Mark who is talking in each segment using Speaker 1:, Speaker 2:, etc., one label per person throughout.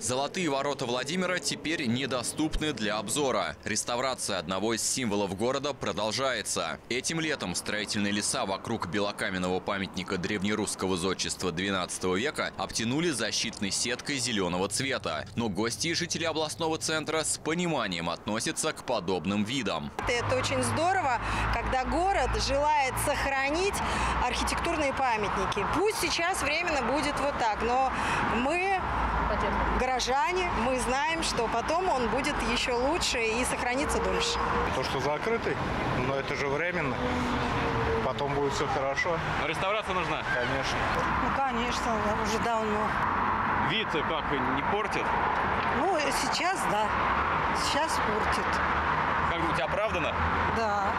Speaker 1: Золотые ворота Владимира теперь недоступны для обзора. Реставрация одного из символов города продолжается. Этим летом строительные леса вокруг белокаменного памятника древнерусского зодчества XII века обтянули защитной сеткой зеленого цвета. Но гости и жители областного центра с пониманием относятся к подобным видам.
Speaker 2: Это очень здорово, когда город желает сохранить архитектурные памятники. Пусть сейчас временно будет вот так, но мы горожане, мы знаем, что потом он будет еще лучше и сохранится дольше.
Speaker 3: То, что закрытый, но это же временно. Потом будет все хорошо.
Speaker 4: Но реставрация нужна.
Speaker 3: Конечно.
Speaker 5: Ну, конечно, уже давно.
Speaker 4: Вид как не портит?
Speaker 5: Ну, сейчас да. Сейчас портит.
Speaker 4: Как думаете, оправдано?
Speaker 5: Да.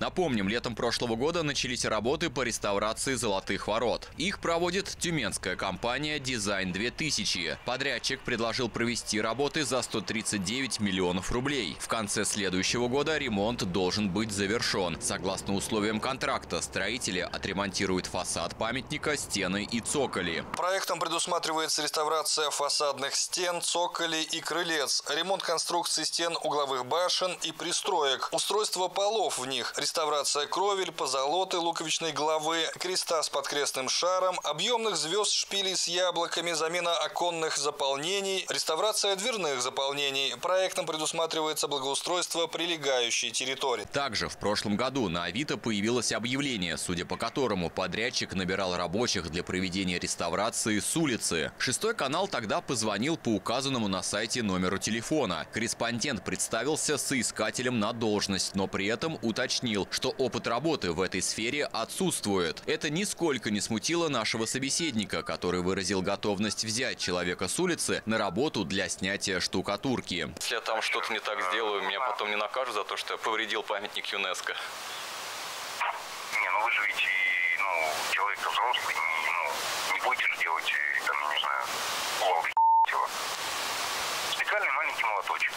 Speaker 1: Напомним, летом прошлого года начались работы по реставрации «Золотых ворот». Их проводит тюменская компания «Дизайн-2000». Подрядчик предложил провести работы за 139 миллионов рублей. В конце следующего года ремонт должен быть завершен. Согласно условиям контракта, строители отремонтируют фасад памятника, стены и цоколи.
Speaker 6: Проектом предусматривается реставрация фасадных стен, цоколей и крылец, ремонт конструкции стен угловых башен и пристроек, устройство полов в них, реставрация кровель, позолоты луковичной главы, креста с подкрестным шаром, объемных звезд шпилей с яблоками, замена оконных заполнений, реставрация дверных заполнений. Проектом предусматривается благоустройство прилегающей территории.
Speaker 1: Также в прошлом году на Авито появилось объявление, судя по которому подрядчик набирал рабочих для проведения реставрации с улицы. Шестой канал тогда позвонил по указанному на сайте номеру телефона. Корреспондент представился соискателем на должность, но при этом уточнил, что опыт работы в этой сфере отсутствует. Это нисколько не смутило нашего собеседника, который выразил готовность взять человека с улицы на работу для снятия штукатурки.
Speaker 4: Если я там что-то не так сделаю, меня потом не накажут за то, что я повредил памятник ЮНЕСКо.
Speaker 7: Не, ну вы же ведь, и, ну, человек взрослый, не, ну, не будете же делать, э, там, я не знаю, кувалды его. Специальный маленький молоточек.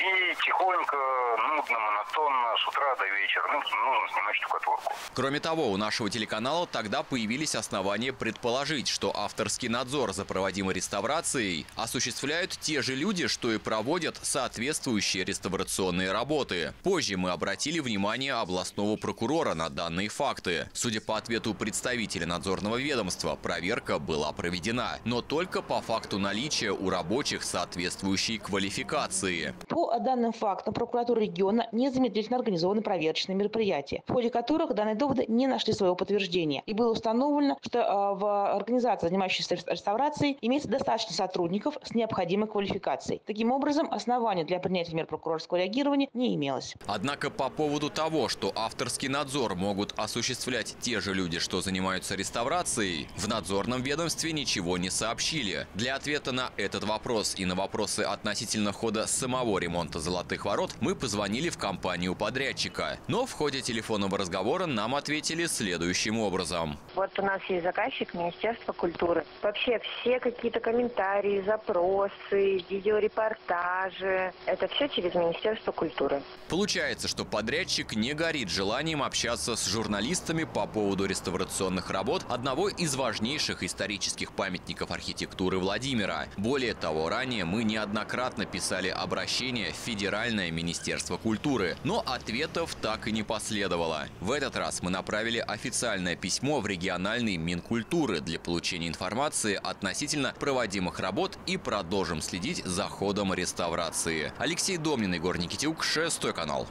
Speaker 7: И тихонько, нудно, монотонно, с утра до вечера, ну, нужно снимать штукатурку.
Speaker 1: Кроме того, у нашего телеканала тогда появились основания предположить, что авторский надзор за проводимой реставрацией осуществляют те же люди, что и проводят соответствующие реставрационные работы. Позже мы обратили внимание областного прокурора на данные факты. Судя по ответу представителя надзорного ведомства, проверка была проведена, но только по факту наличия у рабочих соответствующей квалификации.
Speaker 8: По данным фактам прокуратура региона незамедлительно организованы проверочные мероприятия, в ходе которых данные доводы не нашли своего подтверждения. И было установлено, что э, в организации, занимающейся реставрацией, имеется достаточно сотрудников с необходимой квалификацией. Таким образом, основания для принятия мер прокурорского реагирования не имелось.
Speaker 1: Однако по поводу того, что авторский надзор могут осуществлять те же люди, что занимаются реставрацией, в надзорном ведомстве ничего не сообщили. Для ответа на этот вопрос и на вопросы относительно хода самого ремонта «Золотых ворот» мы позвонили в компанию подрядчика. Но в ходе телефонного разговора нам ответили следующим образом.
Speaker 9: Вот у нас есть заказчик Министерства культуры. Вообще все какие-то комментарии, запросы, видеорепортажи, это все через Министерство культуры.
Speaker 1: Получается, что подрядчик не горит желанием общаться с журналистами по поводу реставрационных работ одного из важнейших исторических памятников архитектуры Владимира. Более того, ранее мы неоднократно писали обращение Федеральное министерство культуры, но ответов так и не последовало. В этот раз мы направили официальное письмо в региональный Минкультуры для получения информации относительно проводимых работ и продолжим следить за ходом реставрации. Алексей Домнин, Егор Никитюк, 6 канал.